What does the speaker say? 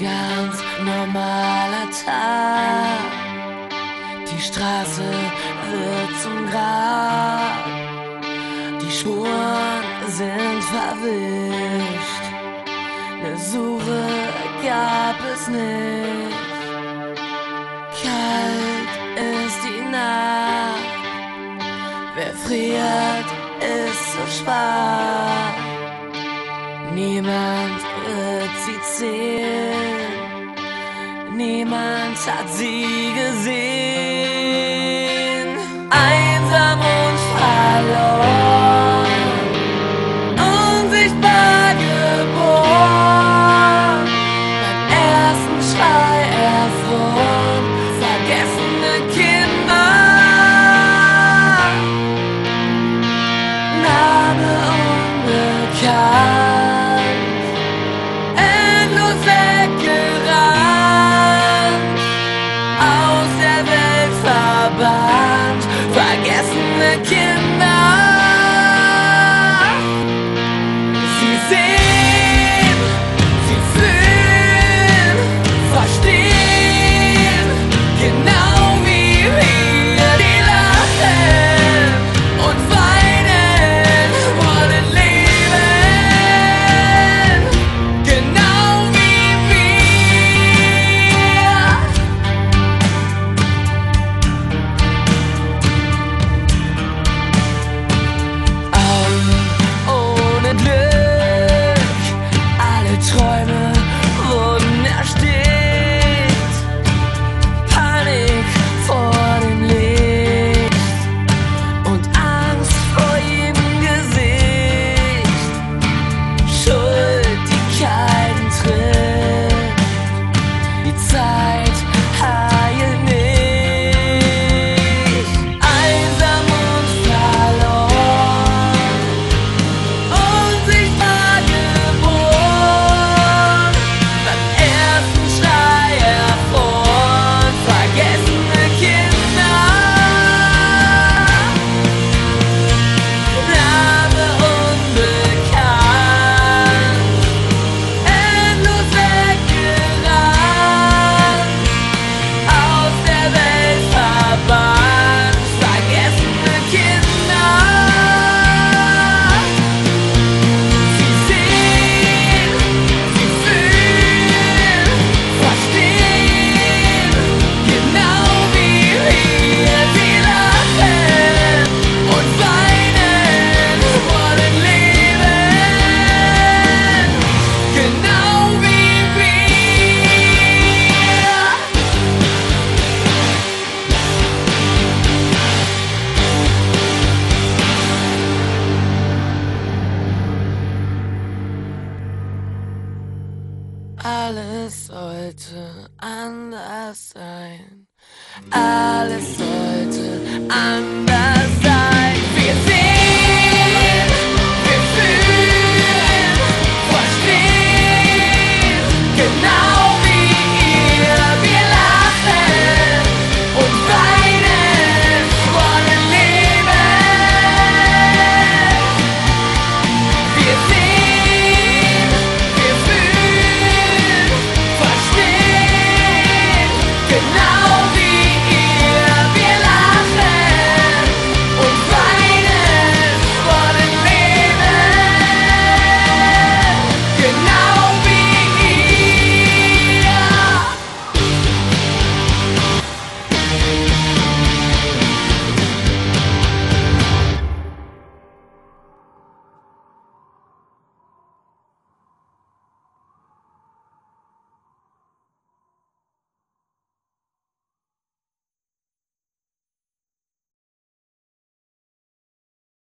ganz normaler Tag. Die Straße wird zum Grab. Die Spuren sind verwischt. Eine Suche gab es nicht. Kalt ist die Nacht. Wer friert, ist so schwach. Niemand wird sie zählen, niemand hat sie gesehen, einsam und verloren. Alles sollte anders sein. Alles sollte anders sein.